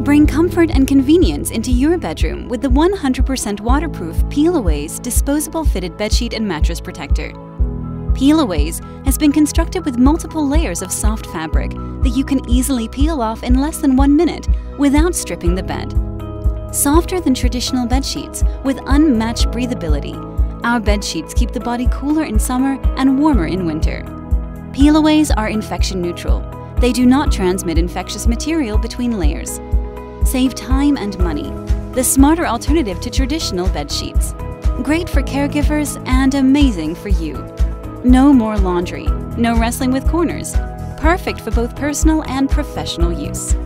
Bring comfort and convenience into your bedroom with the 100% waterproof Peelaways disposable fitted bedsheet and mattress protector. Peelaways has been constructed with multiple layers of soft fabric that you can easily peel off in less than one minute without stripping the bed. Softer than traditional bed sheets with unmatched breathability, our bed sheets keep the body cooler in summer and warmer in winter. Peelaways are infection neutral. They do not transmit infectious material between layers. Save time and money. The smarter alternative to traditional bed sheets. Great for caregivers and amazing for you. No more laundry, no wrestling with corners. Perfect for both personal and professional use.